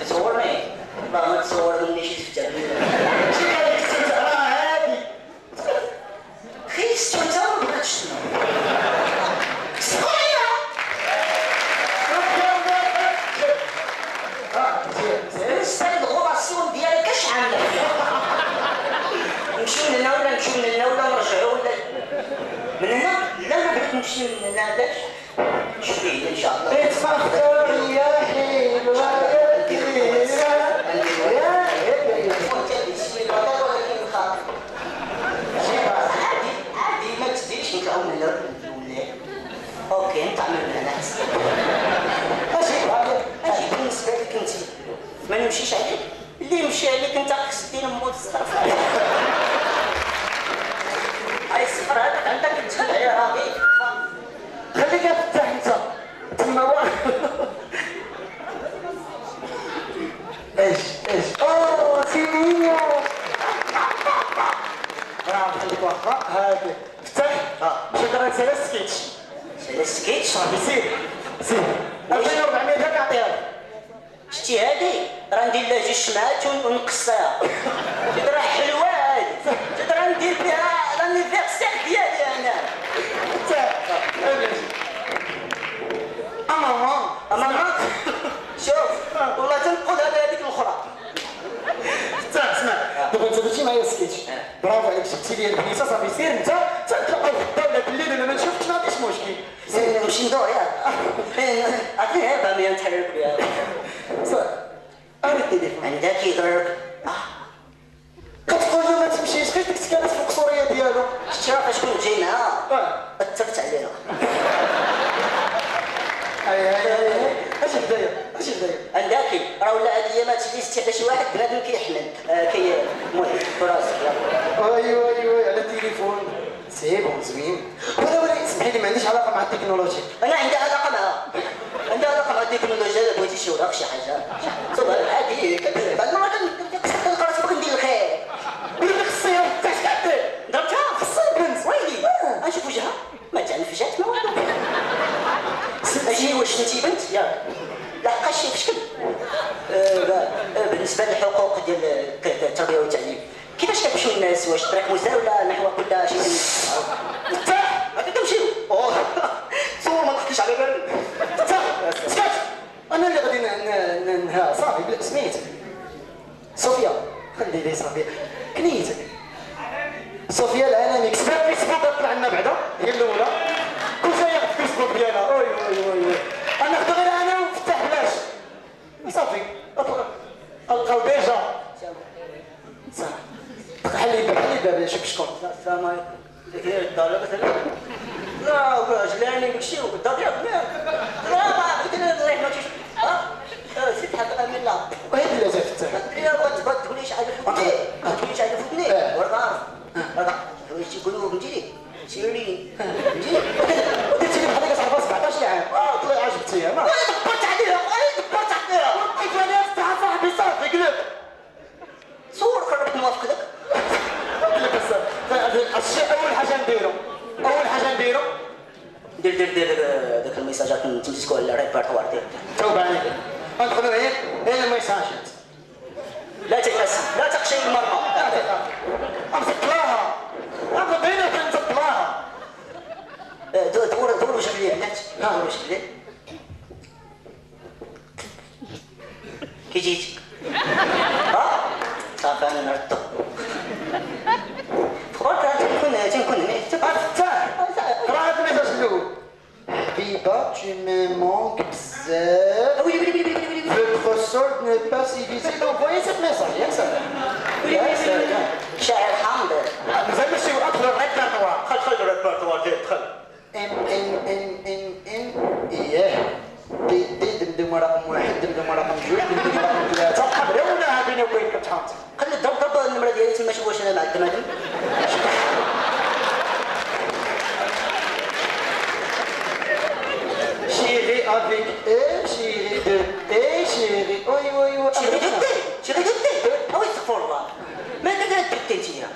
تتصورني والله ما تصورني شي سفته شي قال لك انت راه هادي خي شتو انت نمشيو من هنا ولا نمشيو من هنا ولا نرجعو ولا من هنا لا ما بغيت نمشي من هنا علاش شوفي ان شاء الله اتفخر يا حلوة يا كبيرة يا عادي عادي ما تزيدش نطلعوا من الاولى أوكي نطلع من هنا أجي أجي بالنسبة لك انت ما نمشيش عليك؟ اللي يمشي عليك انت خصك دير مود الصرف هاي الصفر هذاك عندك يا راغي خليك فتح انت. تما واحد إيش إيش؟ أوه سيمينيو راه خليك واخا هادي. فتح آه. شكرا ثلاث سكيتش؟ سكيتش؟ صافي سير. سير. 2400 درهم نعطيها هادي راه ندير لها جوج شمعات ون- ونقصها راه حلوة هادي راه ندير بها l'anniversaire ديالي أنا. أما أما ما شوف والله تنقول هذا هذيك الأخرى. اسمع. دابا انت درتي معايا سكيتش. برافو عليك جبتي لي البنيته صافي. سير انت. تتلقاو في الدولة بالليل أنا ما نشوفكش ما عنديش مشكل. سير نمشي ندور ياك عطيني غير بامية نتحرك بها. صافي اري التليفون عندك يضرب كتقول له ما تمشيش غير ديك في القصوريه ديالو شتي راه فاش كنت جاي معاها آه اثرت عليها اي اي اي أجي بدايه أجي بدايه عندك راه ولا هاد الايامات اللي على شي واحد بنادم كيحمل كي المهم فراسك يلا ايوا ايوا على التليفون سي بون زوين ولا ولا اسمحي لي ما عنديش علاقه مع التكنولوجيا أنا عندي علاقه معها علاقة مع التكنولوجيا الا بغيتي شي وراك شي حاجة. صبر عادي بعد المره كنلقى راسي باغي ندير الخير اللي خصيها تحت كعدي ضربتها خصها البنت ويلي غنشوف وجهها. ما تعنفجات ما والو أجي واش أنت بنت؟ ياك لحقا شي في شكل آه، آه، بالنسبة للحقوق ديال التربيه والتعليم كيفاش كتمشيو الناس؟ واش طريق مساوله نحو كل شيء مفتاح ما كتمشيو اوه صور ما تخطيش على بالي سكت أنا اللي غادي ن- ن- ن- نها صافي بلا سميت صوفيا خلي لي صافي. كنيتك صوفيا العالمي كسبت فيسبوك طلع لنا بعدا. هي الأولى. كل شيء ياخذ فيسبوك ديالها. وي وي وي أنا ناخذ غير أنا ونفتح بلاش صافي. ألقاو ديجا. صافي. حلي الباب حلي الباب. شوف شكون. السلام عليكم. هي الدار مثلا لا جلاني داكشي والدار ياك لا ما قلت لها نريح ما تمشيش ها؟ سيت حق امين لا. وهي اللي جات فتح يا بغيت بغيت تقولي شي حاجة في ودني تقولي شي حاجة في ودني آه. ورا عارف ورا واش تيقولوا فهمتيني سيري فهمتيني درتي لي بحال صاحبها 17 عام آه طلع عجبتيها ما وأنا دبرت عليها وأنا دبرت عليها كيف أنا افتح صاحبي صافي قلب صور قربت موافقتك قلت لك الشيء أول حاجة نديرو اول حاجة نديرو دير دير دير داك الميساجات تمسكوا على الريبرتوار ديالك توب عليك ندخلوا غير غير الميساجات لا تيأس تخشى المرأة هنا تنزل لها آه، دور دور دور وجه لي بنات دور وجه لي كي جيت ها صافي أنا خبرت راه تنكون تنكون هنا افتح راه هذا ال message الأول حبيبه tu me manques بزاف n'est pas si visible. Envoyez cette message. يا سلام. يا سلام. شاعر حامض مازال ماشي ادخل الريبرتوار. خل خل الريبرتوار ديالك خل ام ان ان ان ان اياه دي دي دمدم رقم واحد دمدم رقم جوج دمدم رقم ثلاثة قبل ولا بيني وبينك تحط الضرب ضرب النمرة ديالي تما شوف واش أنا مع الدمادم شيري افيك إيه شيري دو إيه شيري وي وي وي شي غير دوتي شي غير دوتي أو استغفر الله ما انت قاعد دوتي انتيا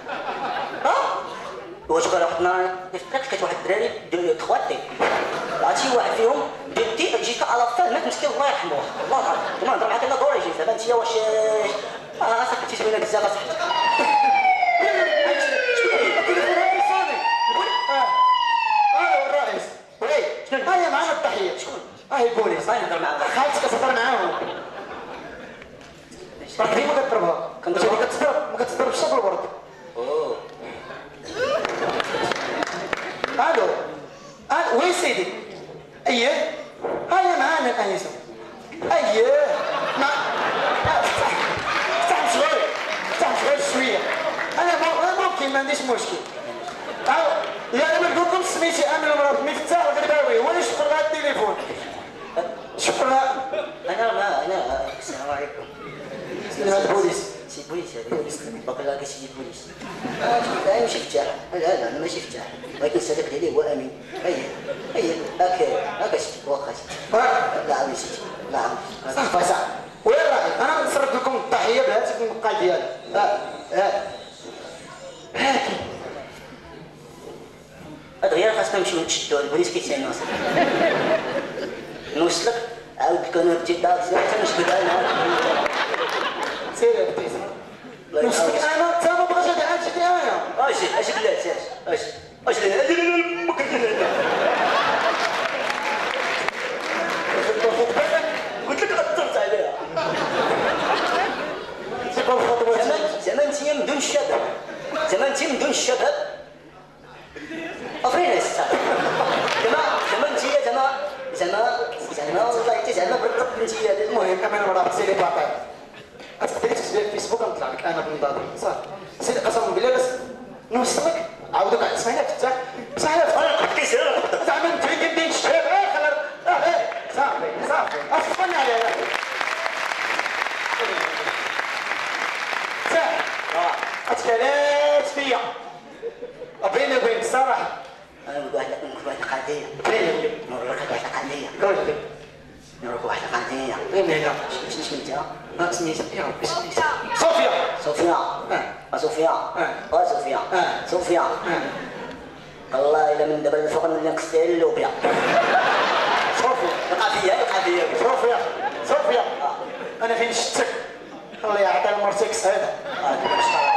ها النهار في الطريق لقيت واحد الدراري دو خواتي عرفتي واحد فيهم دوتي جيت على الفال مات مسكين الله يرحمه والله العظيم ما نهضر معاك أنا دوري جيت دابا صوفيا واش آه صاحبتي زوينه بزاف اصاحبتي آه وي هيا معنا التحيه شكون هاي البوليس صاير نهضر معاه خالتك كتهضر معاهم راك ديما كتضربها كنضربها؟ كنت كتضرب ما كتضربش بالورد اوه ألو ألو وين سيدي؟ اييه هيا معانا الانسه اييه ما. افتح مشغول افتح مشغول شوية. أنا مو- ممكن ما عنديش مشكل. أو يا أنا ما لكم سميتي امل مرات مفتاح الغرباوي وأنا شكرا على التليفون شكرا أنا ما أنا السلام عليكم سلام على البوليس. سي بوليس هذا باقي لا كيسي بوليس آه شوف أنا ماشي فتاح لا لا ماشي فتاح ولكن الصديق ديالي هو امين هيا هيا هاك هاك واخا شتي لا عاوني شتي لا عاوني صافي صح وين راهي أنا نصرف لكم التحيه بهاتف المقال ديالي ها ها هاتي دغيا خاصنا نمشيو نتشدو البوليس كيتسنى نوصلك عاود كانوا تجي داكسي حتى أنا سير يا يعاونك. أنا تا ما عاد جيتي أنا لا لا لا لا ممكن لا لا قلت لك غطرت عليها تيكون خطوه زمان زمان انت بدون الشباب زمان انت بدون الشباب افرين الساعة زعما زمان انت زعما زعما زعما والله انت زعما بالرب انت المهم أنا مرة سيري باطل تقدري تكتبي في فيسبوك غنطلع لك أنا بنضاضي صافي سيدي قسما بالله بس نوصلك عاودوك اسمعي تفتح صحيح أنا قلت كيسير زعما انت اللي بدي نشتغل آه خلر آه إيه صافي صافي اصبرني عليها سهل اتكلمت فيا بيني وبينك الصراحه أنا نقول واحد نقول واحد القضية بيني وبينك نوريك واحد القضية قول لي نوريك واحد القضية بيني هنا شنو سميتها؟ ما سميتها يا ربي صوفيا. صوفيا. آه. صوفيا. آه. صوفيا. آه. صوفيا. آه. والله الا من دابا الفوق نولي نقصي اللوبيا صوفيا. القضية القضية. صوفيا. صوفيا. أنا فين شتك؟ الله يعطي مرتك آه،